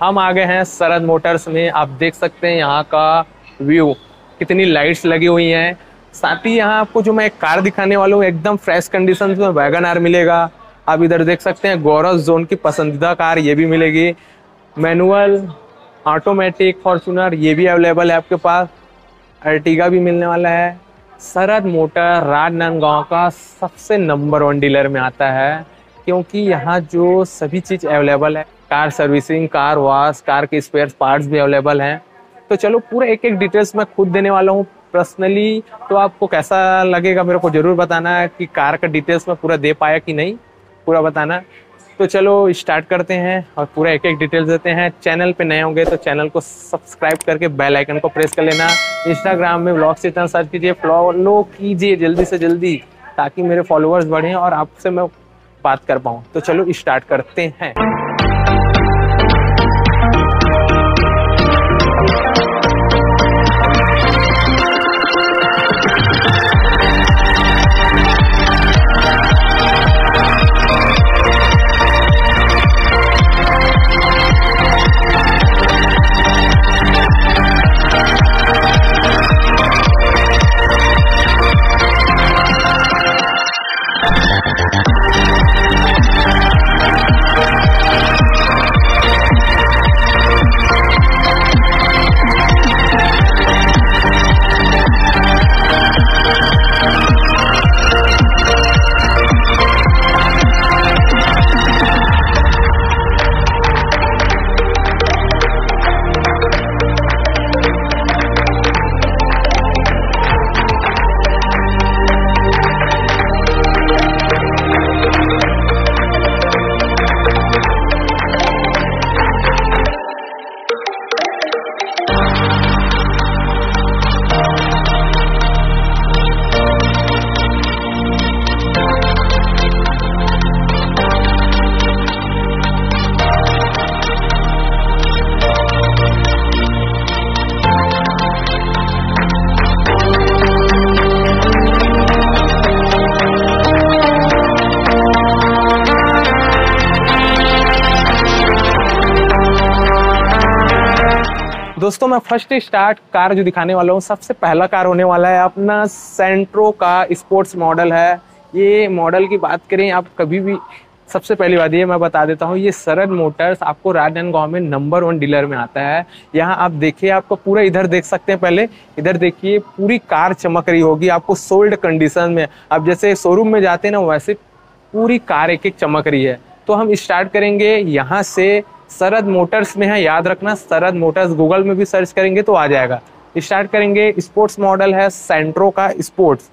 हम आ गए हैं सरद मोटर्स में। आप देख सकते हैं यहाँ का व्यू। कितनी लाइट्स लगी हुई हैं। साथ ही यहाँ आपको जो मैं एक कार दिखाने वाला हूँ, एकदम फ्रेश कंडीशन में वैगन आर मिलेगा। आप इधर देख सकते हैं गौरव जोन की पसंदीदा कार ये भी मिलेगी। मैनुअल ऑटोमेटिक फॉर्चूनर ये भी अवेलेबल है आपके पास। अर्टिगा भी मिलने वाला है। सरद मोटर राजनांदगांव का सबसे नंबर वन डीलर में आता है, क्योंकि यहाँ जो सभी चीज़ अवेलेबल है। Car servicing, car wash, car के स्पेयर पार्ट्स भी अवेलेबल हैं। तो चलो, पूरा एक एक डिटेल्स मैं खुद देने वाला हूँ। पर्सनली तो आपको कैसा लगेगा, मेरे को ज़रूर बताना है कि कार का डिटेल्स मैं पूरा दे पाया कि नहीं। पूरा बताना। तो चलो, स्टार्ट करते हैं और पूरा एक एक डिटेल्स देते हैं। चैनल पे नए होंगे तो चैनल को सब्सक्राइब करके बेल आइकन को प्रेस कर लेना। इंस्टाग्राम में ब्लॉग से सर्च कीजिए फॉलो कीजिए जल्दी से जल्दी, ताकि मेरे फॉलोअर्स बढ़ें और आपसे मैं बात कर पाऊँ। तो चलो, स्टार्ट करते हैं। दोस्तों, मैं फ़र्स्ट स्टार्ट कार जो दिखाने वाला हूँ, सबसे पहला कार होने वाला है अपना सेंट्रो का स्पोर्ट्स मॉडल है। ये मॉडल की बात करें, आप कभी भी, सबसे पहली बात ये मैं बता देता हूँ, ये सरद मोटर्स आपको राजनांदगांव में नंबर वन डीलर में आता है। यहाँ आप देखिए, आपको पूरा इधर देख सकते हैं पहले। इधर देखिए, पूरी कार चमक रही होगी आपको सोल्ड कंडीशन में। आप जैसे शोरूम में जाते हैं ना, वैसे पूरी कार एक एक चमक रही है। तो हम स्टार्ट करेंगे यहाँ से सरद मोटर्स में है, याद रखना, सरद मोटर्स गूगल में भी सर्च करेंगे तो आ जाएगा। स्टार्ट करेंगे, स्पोर्ट्स मॉडल है, सेंट्रो का स्पोर्ट्स।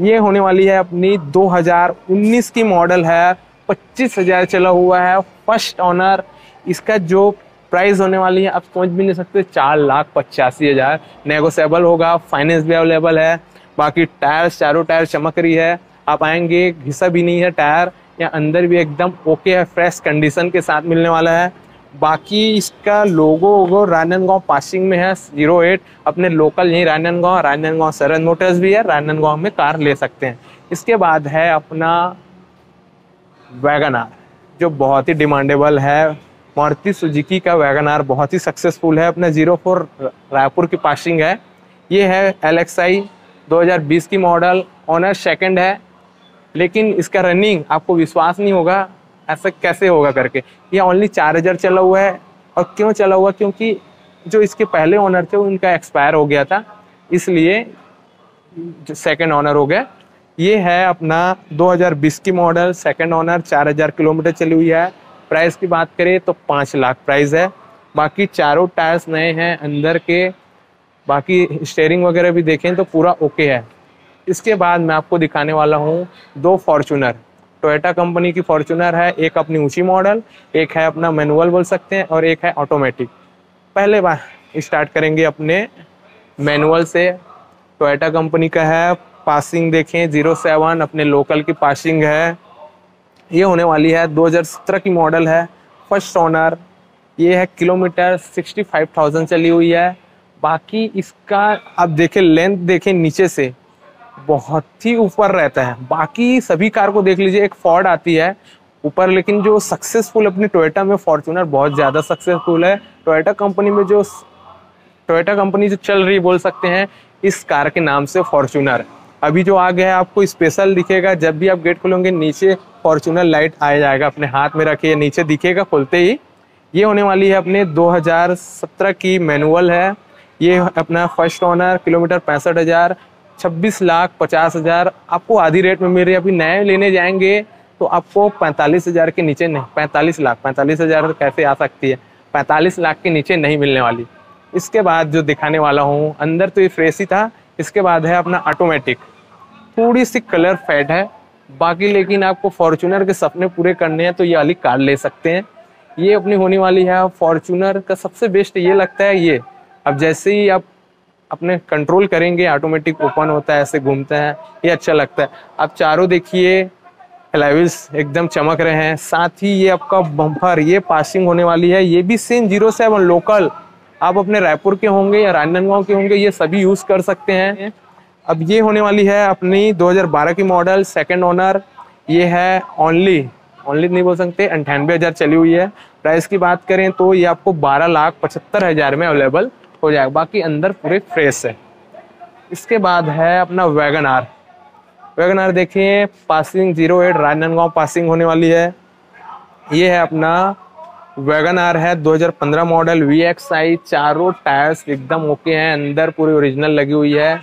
ये होने वाली है अपनी 2019 की मॉडल है, पच्चीस हज़ार चला हुआ है, फ़र्स्ट ऑनर। इसका जो प्राइस होने वाली है, आप समझ भी नहीं सकते, चार लाख पचासी हज़ार। नेगोसेबल होगा, फाइनेंस भी अवेलेबल है, बाकी टायर, चारों टायर चमक रही है। आप आएँगे, घिसा भी नहीं है टायर, या अंदर भी एकदम ओके है, फ्रेश कंडीशन के साथ मिलने वाला है। बाकी इसका लोगो वोगो राजनांदगांव पासिंग में है ज़ीरो एट अपने लोकल यहीं राजनांदगांव राजनांदगांव सरन मोटर्स भी है, राजनांदगांव में कार ले सकते हैं। इसके बाद है अपना वैगन आर जो बहुत ही डिमांडेबल है। मारुति सुजुकी का वैगन आर बहुत ही सक्सेसफुल है, अपना ज़ीरो फोर रायपुर की पासिंग है। ये है एल एक्स आई दो हज़ार बीस की मॉडल ऑनर सेकेंड है। लेकिन इसका रनिंग आपको विश्वास नहीं होगा ऐसा कैसे होगा करके? ये ओनली चार हज़ार चला हुआ है। और क्यों चला हुआ? क्योंकि जो इसके पहले ओनर थे, उनका एक्सपायर हो गया था। इसलिए सेकेंड ऑनर हो गया। ये है अपना 2020 की मॉडल सेकंड ओनर 4000 किलोमीटर चली हुई है। प्राइस की बात करें तो पाँच लाख प्राइस है। बाकी चारों टायर्स नए हैं अंदर के। बाकी स्टेयरिंग वगैरह भी देखें तो पूरा ओके है। इसके बाद मैं आपको दिखाने वाला हूँ दो फॉर्चूनर टोयोटा कंपनी की फॉर्चूनर है एक अपनी ऊँची मॉडल एक है अपना मैनुअल बोल सकते हैं और एक है ऑटोमेटिक पहले बार स्टार्ट करेंगे अपने मैनुअल से। टोयोटा कंपनी का है पासिंग देखें ज़ीरो सेवन अपने लोकल की पासिंग है। ये होने वाली है 2017 की मॉडल है फ़र्स्ट ऑनर ये है किलोमीटर 65,000 चली हुई है। बाकी इसका आप देखें लेंथ देखें नीचे से। बहुत ही ऊपर रहता है। बाकी सभी कार को देख लीजिए, एक फॉर्ड आती है ऊपर, लेकिन जो सक्सेसफुल अपनी टोयोटा में फॉर्चूनर बहुत ज़्यादा सक्सेसफुल है। टोयोटा कंपनी में जो टोयोटा कंपनी जो चल रही बोल सकते हैं, इस कार के नाम से फॉर्चूनर अभी जो आ गया है, आपको स्पेशल दिखेगा, जब भी आप गेट खोलोगे, नीचे फॉर्चूनर लाइट आ जाएगा अपने हाथ में रखिए, नीचे दिखेगा खोलते ही। ये होने वाली है अपने 2017 की मैनुअल है। ये अपना फ़र्स्ट ऑनर किलोमीटर पैंसठ हज़ार छब्बीस लाख पचास हज़ार आपको आधी रेट में है। अभी नए लेने जाएँगे तो आपको पैंतालीस हज़ार के नीचे नहीं, पैंतालीस लाख, पैंतालीस हज़ार कैसे आ सकती है? पैंतालीस लाख के नीचे नहीं मिलने वाली। इसके बाद जो दिखाने वाला हूँ, अंदर तो ये फ्रेश ही था, इसके बाद है अपना ऑटोमेटिक थोड़ी सी कलर फेड है, बाकी लेकिन आपको फॉर्चूनर के सपने पूरे करने हैं तो ये वाली कार ले सकते हैं। ये अपनी होने वाली है फॉर्चूनर का सबसे बेस्ट ये लगता है ये। अब जैसे ही आप अपने कंट्रोल करेंगे ऑटोमेटिक ओपन होता है, ऐसे घूमता है, ये अच्छा लगता है। आप चारों देखिए फ्लाइविल्स एकदम चमक रहे हैं। साथ ही ये आपका बम्फर ये पासिंग होने वाली है। ये भी सेम ज़ीरो सेवन लोकल आप अपने रायपुर के होंगे या राजनांदगांव के होंगे, ये सभी यूज़ कर सकते हैं। अब ये होने वाली है अपनी 2012 की मॉडल सेकंड ओनर ये है ओनली ओनली नहीं बोल सकते, अंठानवे हज़ार चली हुई है। प्राइस की बात करें तो ये आपको बारह लाख पचहत्तर हज़ार में अवेलेबल हो जाएगा। बाकी अंदर पूरे फ्रेश है। इसके बाद है अपना वैगन आर वैगन आर देखिए passing zero eight Rajnandgaon passing होने वाली है। ये है अपना वैगन आर है 2015 मॉडल वी एक्स आई चारों टायर्स एकदम ओके हैं। अंदर पूरी ओरिजिनल लगी हुई है।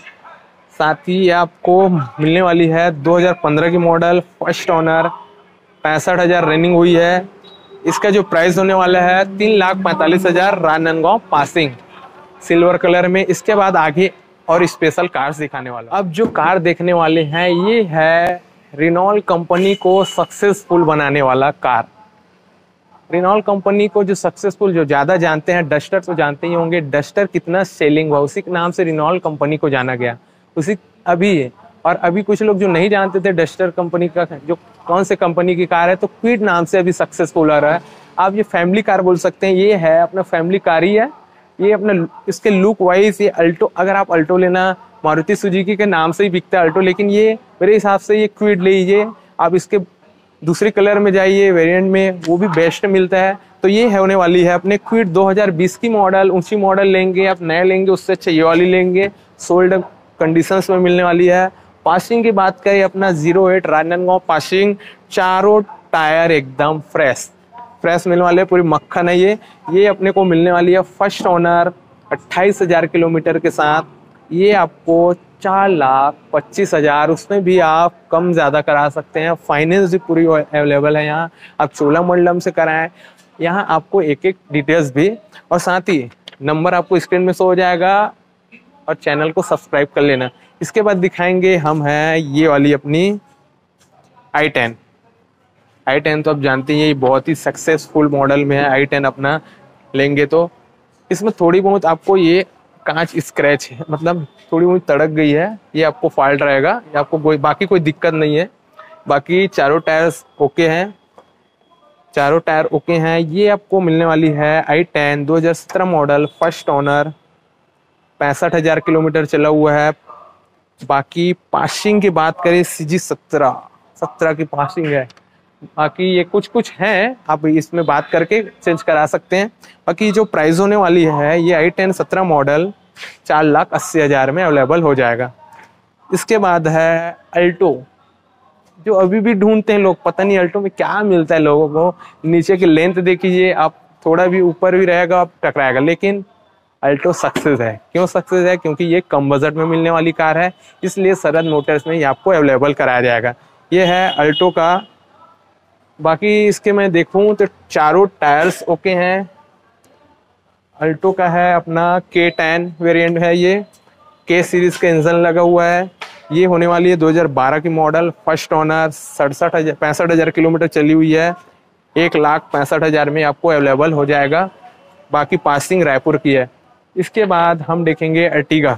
साथ ही आपको मिलने वाली है 2015 की मॉडल फ़र्स्ट ऑनर पैंसठ हज़ार रनिंग हुई है। इसका जो प्राइस होने वाला है, तीन लाख पैंतालीस हज़ार राजनांदगांव पासिंग सिल्वर कलर में, इसके बाद आगे और स्पेशल कार्स दिखाने वाला अब जो कार देखने वाले हैं, ये है रिनॉल कंपनी को सक्सेसफुल बनाने वाला कार रिनॉल कंपनी को जो सक्सेसफुल जो ज़्यादा जानते हैं डस्टर तो जानते ही होंगे। डस्टर कितना सेलिंग हुआ, उसी के नाम से रिनॉल कंपनी को जाना गया। उसी अभी और अभी कुछ लोग जो नहीं जानते थे डस्टर कंपनी का, जो कौन से कंपनी की कार है तो क्विड नाम से अभी सक्सेसफुल आ रहा है। आप ये फैमिली कार बोल सकते हैं। ये है, अपना फैमिली कार ही है। ये अपना इसके लुक वाइज ये अल्टो अगर आप अल्टो लेना, मारुति सुजुकी के नाम से ही बिकता है अल्टो लेकिन ये मेरे हिसाब से ये क्विड लीजिए। आप इसके दूसरे कलर में जाइए वेरिएंट में, वो भी बेस्ट मिलता है। तो ये है होने वाली है अपने क्विड 2020 की मॉडल ऊँची मॉडल लेंगे, आप नए लेंगे, उससे अच्छा ये वाली लेंगे। सोल्ड कंडीशन में मिलने वाली है। पासिंग की बात करें, अपना ज़ीरो एट पासिंग चारों टायर एकदम फ्रेश फ्रेश मिलने वाले पूरी मक्खन है ये। ये अपने को मिलने वाली है फ़र्स्ट ऑनर अट्ठाईस हज़ार किलोमीटर के साथ। ये आपको चार लाख पच्चीस हज़ार, उसमें भी आप कम ज़्यादा करा सकते हैं। फाइनेंस भी पूरी अवेलेबल है यहाँ। आप चोला मंडलम से कराएँ। यहाँ आपको एक एक डिटेल्स भी। और साथ ही नंबर आपको स्क्रीन में शो हो जाएगा। और चैनल को सब्सक्राइब कर लेना। इसके बाद दिखाएँगे हम हैं ये वाली अपनी आई टेन आई टेन तो आप जानते हैं, ये बहुत ही सक्सेसफुल मॉडल में है आई टेन अपना लेंगे तो। इसमें थोड़ी बहुत आपको ये कांच स्क्रैच है मतलब थोड़ी बहुत तड़क गई है, ये आपको फॉल्ट रहेगा, ये आपको कोई, बाकी कोई दिक्कत नहीं है। बाकी चारों टायर्स ओके हैं, चारों टायर ओके हैं, ये आपको मिलने वाली है आई टेन दो हज़ार सत्रह मॉडल फ़र्स्ट ऑनर पैंसठ हज़ार किलोमीटर चला हुआ है। बाकी पासिंग की बात करें सी जी सत्रह सत्रह की पासिंग है। बाकी ये कुछ कुछ हैं, आप इसमें बात करके चेंज करा सकते हैं। बाकी जो प्राइस होने वाली है, ये आई टेन सत्रह मॉडल चार लाख अस्सी हज़ार में अवेलेबल हो जाएगा। इसके बाद है अल्टो जो अभी भी ढूंढते हैं लोग, पता नहीं अल्टो में क्या मिलता है लोगों को। नीचे की लेंथ देखिए, आप थोड़ा भी ऊपर भी रहेगा, आप टकराएगा। लेकिन अल्टो सक्सेस है। क्यों सक्सेस है? क्योंकि ये कम बजट में मिलने वाली कार है, इसलिए सरद मोटर्स में ये आपको अवेलेबल कराया जाएगा। ये है अल्टो का बाकी इसके मैं देखूँ तो चारों टायर्स ओके हैं। अल्टो का है अपना के टेन वेरियंट है ये। के सीरीज़ का इंजन लगा हुआ है। ये होने वाली है 2012 की मॉडल फ़र्स्ट ऑनर सड़सठ हज़ार, पैंसठ हज़ार किलोमीटर चली हुई है। एक लाख पैंसठ हज़ार में आपको अवेलेबल हो जाएगा। बाकी पासिंग रायपुर की है। इसके बाद हम देखेंगे अर्टिगा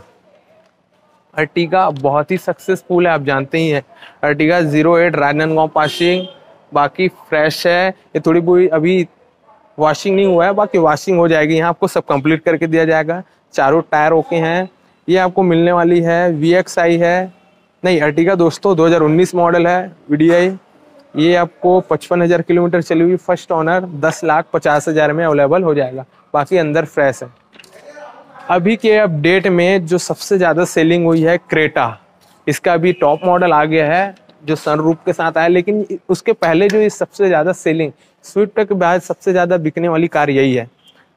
अर्टिगा बहुत ही सक्सेसफुल है, आप जानते ही हैं। Ertiga zero eight Rajnandgaon passing बाकी फ्रेश है, ये थोड़ी बहुत अभी वॉशिंग नहीं हुआ है, बाकी वॉशिंग हो जाएगी, यहाँ आपको सब कंप्लीट करके दिया जाएगा। चारों टायर ओके हैं, ये आपको मिलने वाली है वी एक्स आई है, नहीं अर्टिगा दोस्तों 2019 मॉडल है आई ये आपको पचपन हज़ार किलोमीटर चली हुई फ़र्स्ट ऑनर दस लाख पचास हज़ार में अवेलेबल हो जाएगा, बाकी अंदर फ्रेश है। अभी के अपडेट में जो सबसे ज़्यादा सेलिंग हुई है क्रेटा इसका अभी टॉप मॉडल आ गया है जो सनरूप के साथ आया, लेकिन उसके पहले जो सबसे ज़्यादा सेलिंग स्विफ्ट के बाद सबसे ज़्यादा बिकने वाली कार यही है।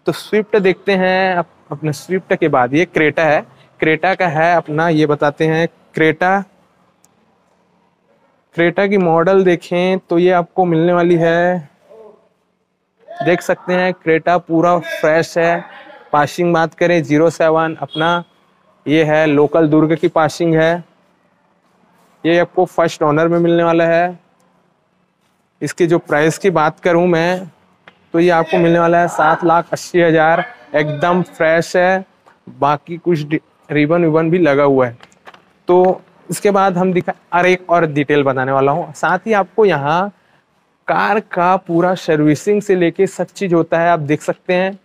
तो स्विफ्ट देखते हैं अपने स्विफ्ट के बाद, ये क्रेटा है। क्रेटा का है अपना, ये बताते हैं क्रेटा क्रेटा की मॉडल देखें तो ये आपको मिलने वाली है। देख सकते हैं क्रेटा पूरा फ्रेश है। पासिंग बात करें ज़ीरो सेवन अपना ये है लोकल दुर्ग की पासिंग है। ये आपको फ़र्स्ट ऑनर में मिलने वाला है। इसके जो प्राइस की बात करूँ मैं तो ये आपको मिलने वाला है सात लाख अस्सी हज़ार। एकदम फ्रेश है। बाकी कुछ रिबन विबन भी लगा हुआ है। तो इसके बाद हम दिखा, और एक और डिटेल बताने वाला हूँ। साथ ही आपको यहाँ कार का पूरा सर्विसिंग से लेके सब चीज़ होता है। आप देख सकते हैं।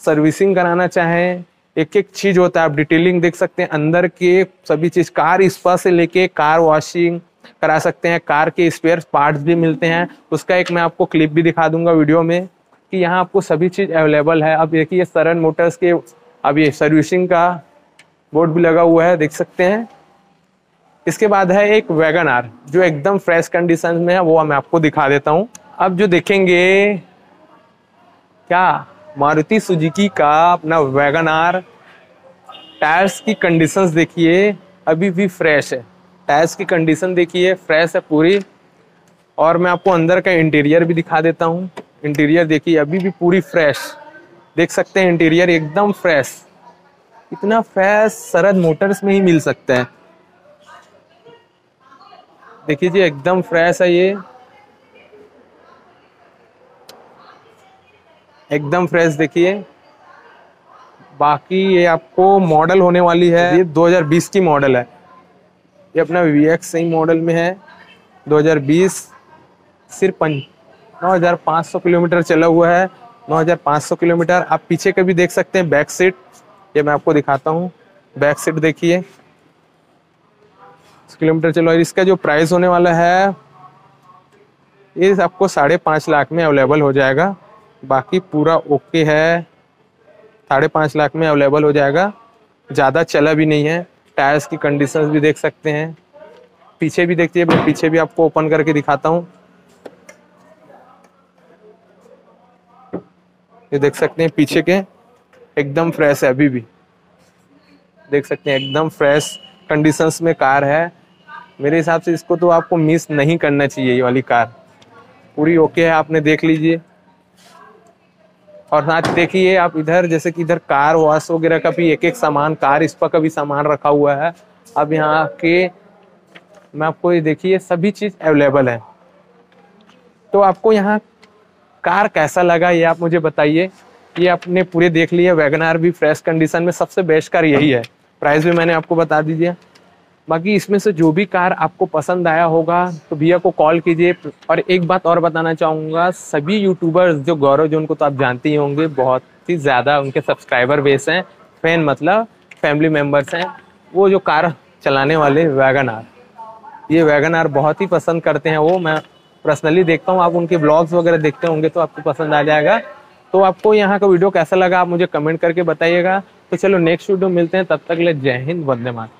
सर्विसिंग कराना चाहें एक एक चीज़ होता है, आप डिटेलिंग देख सकते हैं, अंदर के सभी चीज़, कार स्पा से लेके कार वॉशिंग करा सकते हैं, कार के स्पेयर पार्ट्स भी मिलते हैं। उसका एक मैं आपको क्लिप भी दिखा दूँगा वीडियो में कि यहाँ आपको सभी चीज़ अवेलेबल है। अब देखिए सरन मोटर्स के अब ये सर्विसिंग का बोर्ड भी लगा हुआ है, देख सकते हैं। इसके बाद है एक वैगन आर जो एकदम फ्रेश कंडीशन में है, वो मैं आपको दिखा देता हूँ। अब जो देखेंगे, क्या? मारुति सुजुकी का अपना वैगन आर। टायर्स की कंडीशंस देखिए, अभी भी फ्रेश है। टायर्स की कंडीशन देखिए फ्रेश है पूरी। और मैं आपको अंदर का इंटीरियर भी दिखा देता हूँ। इंटीरियर देखिए, अभी भी पूरी फ्रेश देख सकते हैं इंटीरियर एकदम फ्रेश इतना फ्रेश सरद मोटर्स में ही मिल सकता है। देखिए जी, एकदम फ्रेश है ये। एकदम फ्रेश देखिए। बाकी ये आपको मॉडल होने वाली है। ये 2020 की मॉडल है। ये अपना वी एक्स सही मॉडल में है। 2020 सिर्फ़ नौ पाँच सौ किलोमीटर चला हुआ है। नौ हज़ार पाँच सौ किलोमीटर। आप पीछे का भी देख सकते हैं बैक सीट। ये मैं आपको दिखाता हूँ। बैक सीट देखिए। किलोमीटर चलो। इसका जो प्राइस होने वाला है, ये आपको साढ़े पाँच लाख में अवेलेबल हो जाएगा। बाकी पूरा ओके है। साढ़े पाँच लाख में अवेलेबल हो जाएगा। ज़्यादा चला भी नहीं है। टायर्स की कंडीशंस भी देख सकते हैं। पीछे भी देखिए, मैं पीछे भी आपको ओपन करके दिखाता हूँ। ये देख सकते हैं पीछे के। एकदम फ्रेश है अभी भी। देख सकते हैं, एकदम फ्रेश कंडीशंस में कार है। मेरे हिसाब से इसको तो आपको मिस नहीं करना चाहिए ये वाली कार। पूरी ओके है, आपने देख लीजिए। और साथ देखिए, आप इधर, जैसे कि इधर कार वॉश वगैरह का भी एक एक सामान, कार इस पर का भी सामान रखा हुआ है। अब यहाँ के, मैं आपको ये देखिए, सभी चीज़ अवेलेबल है। तो आपको यहाँ कार कैसा लगा, ये आप मुझे बताइए। ये आपने पूरे देख लिया वैगनार भी फ्रेश कंडीशन में सबसे बेस्ट कार यही है। प्राइस भी मैंने आपको बता दीजिए बाकी इसमें से जो भी कार आपको पसंद आया होगा तो भैया को कॉल कीजिए। और एक बात और बताना चाहूँगा, सभी यूट्यूबर्स जो गौरव जो, उनको तो आप जानते ही होंगे, बहुत ही ज़्यादा उनके सब्सक्राइबर बेस हैं। फ़ैन मतलब फैमिली मेंबर्स हैं। वो जो कार चलाने वाले वैगन आर ये वैगन आर बहुत ही पसंद करते हैं वो। मैं पर्सनली देखता हूँ, आप उनके ब्लॉग्स वगैरह देखते होंगे तो आपको पसंद आ जाएगा। तो आपको यहाँ का वीडियो कैसा लगा, आप मुझे कमेंट करके बताइएगा। तो चलो नेक्स्ट वीडियो मिलते हैं, तब तक ले जय हिंद, वंदे मातरम।